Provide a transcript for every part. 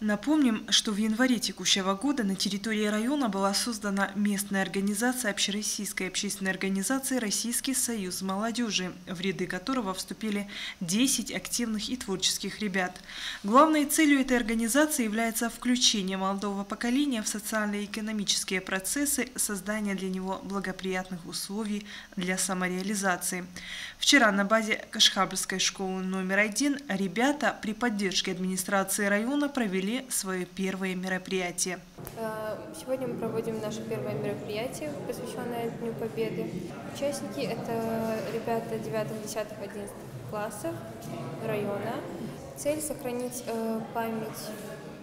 Напомним, что в январе текущего года на территории района была создана местная организация Общероссийской общественной организации «Российский союз молодежи», в ряды которого вступили 10 активных и творческих ребят. Главной целью этой организации является включение молодого поколения в социально экономические процессы, создание для него благоприятных условий для самореализации. Вчера на базе Кашхабльской школы номер один ребята при поддержке администрации района провели провели свое первое мероприятие. Э, сегодня мы проводим наше первое мероприятие, посвященное Дню Победы. Участники – это ребята 9, 10, 11 классов района. Цель – сохранить э, память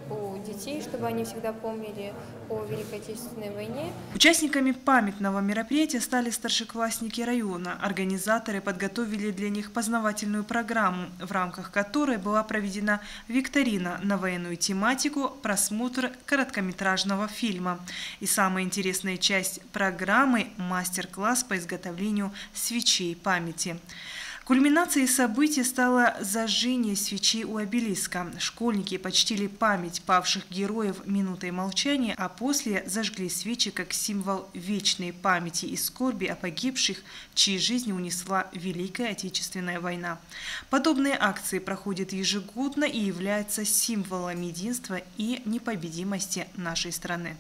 у детей, чтобы они всегда помнили о Великой Отечественной войне. Участниками памятного мероприятия стали старшеклассники района. Организаторы подготовили для них познавательную программу, в рамках которой была проведена викторина на военную тематику, просмотр короткометражного фильма. И самая интересная часть программы – мастер-класс по изготовлению свечей памяти. Кульминацией событий стало зажжение свечей у обелиска. Школьники почтили память павших героев минутой молчания, а после зажгли свечи как символ вечной памяти и скорби о погибших, чьи жизни унесла Великая Отечественная война. Подобные акции проходят ежегодно и являются символом единства и непобедимости нашей страны.